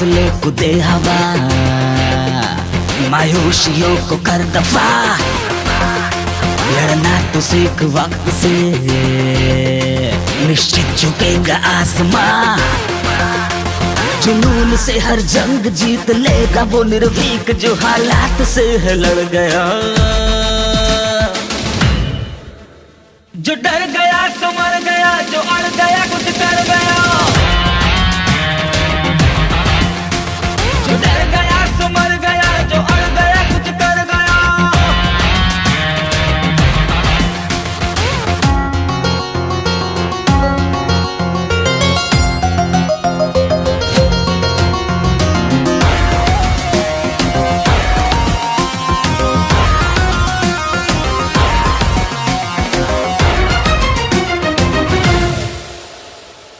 हौसले को दे हवा। मायूसियों को कर दफ़ा। लड़ना तो सीख वक्त से। निश्चित झुकेगा आसमां। जुनून से हर जंग जीत लेगा वो निर्भीक जो हालात से है लड़ गया। जो डर गया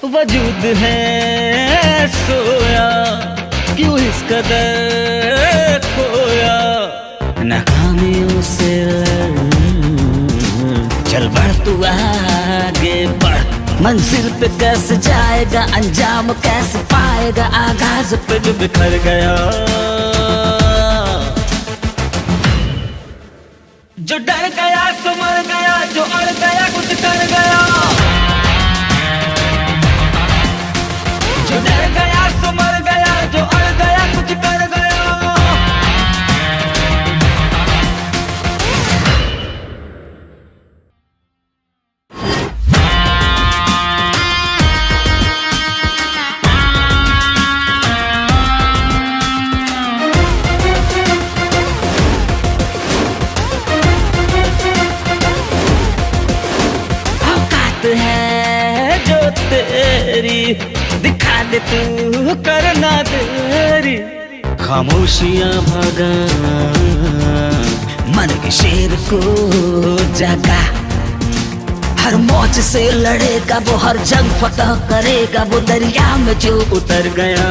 वजूद है सोया, क्यों इस कदर खोया? नाकामियों से चल बढ़ तू आगे बढ़। मंजिल पे कैसे जाएगा, अंजाम कैसे पाएगा? आगाज़ पे जो बिखर गया। जो डर गया, सुमर गया, जो अड़ गया, कुछ कर गया। दिखा दे तू, करना देरी खामोशियाँ भगा। मन के शेर को जगा। हर मौज से लड़ेगा, वो हर जंग फतह करेगा, वो दरिया में जो उतर गया।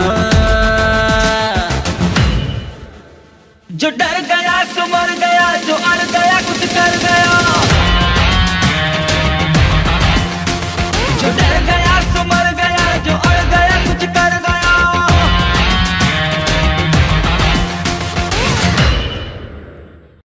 जो डर गया